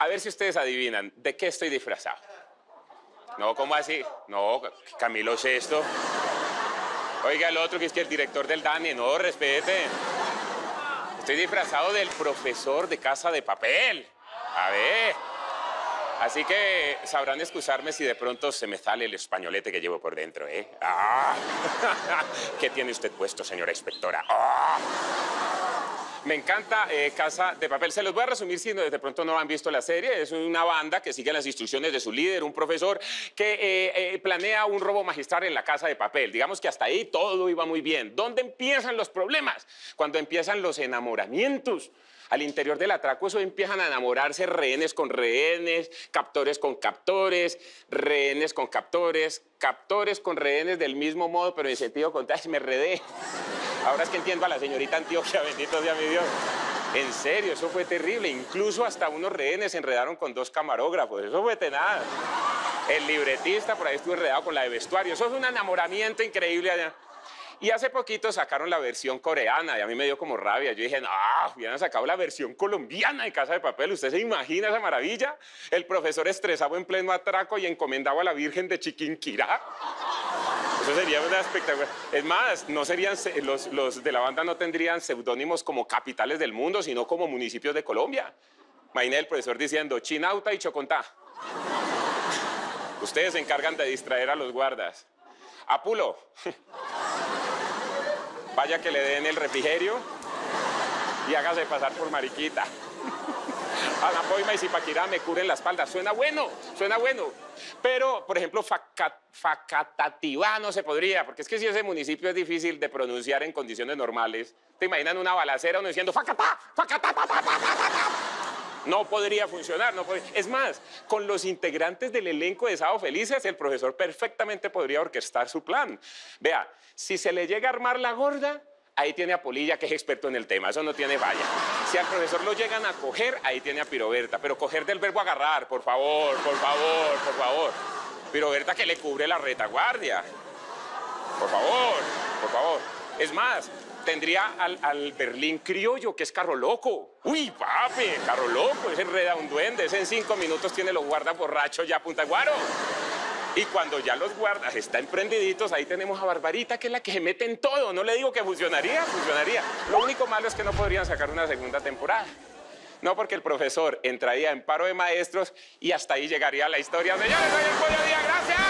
A ver si ustedes adivinan, ¿de qué estoy disfrazado? No, ¿cómo así? No, Camilo Sesto. Oiga, el otro que es que el director del DANI, no, respete. Estoy disfrazado del profesor de Casa de Papel. A ver. Así que sabrán excusarme si de pronto se me sale el españolete que llevo por dentro, ¿eh? ¡Ah! ¿Qué tiene usted puesto, señora inspectora? ¡Ah! Me encanta eh, Casa de Papel. Se los voy a resumir si de pronto no han visto la serie. Es una banda que sigue las instrucciones de su líder, un profesor, que eh, eh, planea un robo magistral en la Casa de Papel. Digamos que hasta ahí todo iba muy bien. ¿Dónde empiezan los problemas? Cuando empiezan los enamoramientos. Al interior del atraco eso empiezan a enamorarse rehenes con rehenes, captores con captores, rehenes con captores, captores con rehenes del mismo modo, pero en sentido contrario, me redé. Ahora es que entiendo a la señorita Antioquia, bendito sea mi Dios. En serio, eso fue terrible. Incluso hasta unos rehenes se enredaron con dos camarógrafos. Eso fue tenaz. El libretista por ahí estuvo enredado con la de vestuario. Eso es un enamoramiento increíble allá. Y hace poquito sacaron la versión coreana y a mí me dio como rabia. Yo dije, no, hubieran sacado la versión colombiana de Casa de Papel. ¿Usted se imagina esa maravilla? El profesor estresado en pleno atraco y encomendado a la Virgen de Chiquinquirá. Eso sería una espectacular. Es más, no serían, los, los de la banda no tendrían seudónimos como capitales del mundo, sino como municipios de Colombia. Imagina el profesor diciendo Chinauta y Chocontá. Ustedes se encargan de distraer a los guardas. Apulo. Vaya que le den el refrigerio y hágase pasar por mariquita. A la poima y Zipaquirá me curen la espalda. Suena bueno, suena bueno. Pero, por ejemplo, Facatativá no se podría, porque es que si ese municipio es difícil de pronunciar en condiciones normales, ¿te imaginan una balacera uno diciendo Facatá, Facatá, no podría funcionar. No podría. Es más, con los integrantes del elenco de Sábado Felices, el profesor perfectamente podría orquestar su plan. Vea, si se le llega a armar la gorda, ahí tiene a Polilla, que es experto en el tema, eso no tiene valla. Si al profesor lo llegan a coger, ahí tiene a Piroberta, pero coger del verbo agarrar, por favor, por favor, por favor. Piroberta que le cubre la retaguardia. Por favor, por favor. Es más, tendría al, Berlín criollo, que es carro loco. Uy, papi, carro loco, ese enreda un duende, ese en cinco minutos tiene los guardas borrachos ya a punta guaro. Y cuando ya los guardas están emprendiditos, ahí tenemos a Barbarita, que es la que se mete en todo. No le digo que funcionaría, funcionaría. Lo único malo es que no podrían sacar una segunda temporada. No, porque el profesor entraría en paro de maestros y hasta ahí llegaría la historia. Señores, soy el Pollo Día, gracias.